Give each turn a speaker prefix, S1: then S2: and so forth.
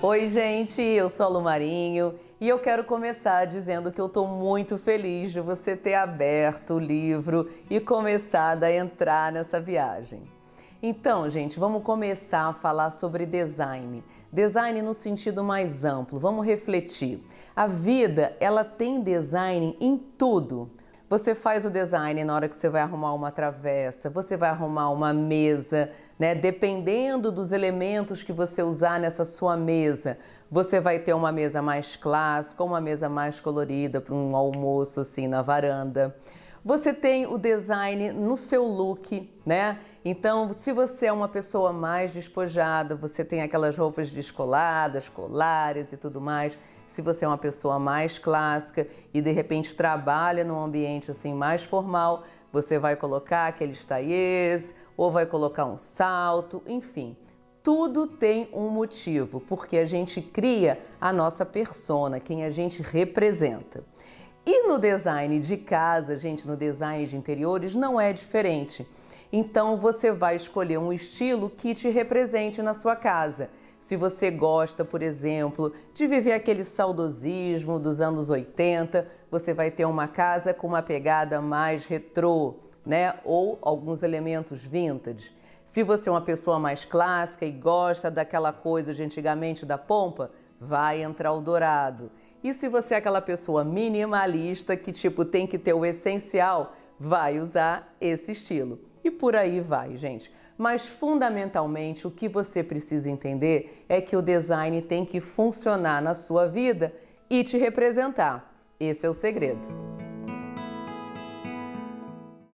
S1: Oi, gente, eu sou a Lu Marinho e eu quero começar dizendo que eu estou muito feliz de você ter aberto o livro e começado a entrar nessa viagem. Então, gente, vamos começar a falar sobre design. Design no sentido mais amplo. Vamos refletir. A vida, ela tem design em tudo. Você faz o design na hora que você vai arrumar uma travessa, você vai arrumar uma mesa, né? Dependendo dos elementos que você usar nessa sua mesa, você vai ter uma mesa mais clássica, uma mesa mais colorida para um almoço assim na varanda. Você tem o design no seu look, né? Então, se você é uma pessoa mais despojada, você tem aquelas roupas descoladas, colares e tudo mais. Se você é uma pessoa mais clássica e de repente trabalha num ambiente assim mais formal, você vai colocar aqueles taillers ou vai colocar um salto, enfim. Tudo tem um motivo, porque a gente cria a nossa persona, quem a gente representa. E no design de casa, gente, no design de interiores não é diferente. Então você vai escolher um estilo que te represente na sua casa. Se você gosta, por exemplo, de viver aquele saudosismo dos anos 80, você vai ter uma casa com uma pegada mais retrô, né? Ou alguns elementos vintage. Se você é uma pessoa mais clássica e gosta daquela coisa de antigamente da pompa, vai entrar o dourado. E se você é aquela pessoa minimalista que tipo tem que ter o essencial, vai usar esse estilo. E por aí vai, gente. Mas fundamentalmente o que você precisa entender é que o design tem que funcionar na sua vida e te representar. Esse é o segredo.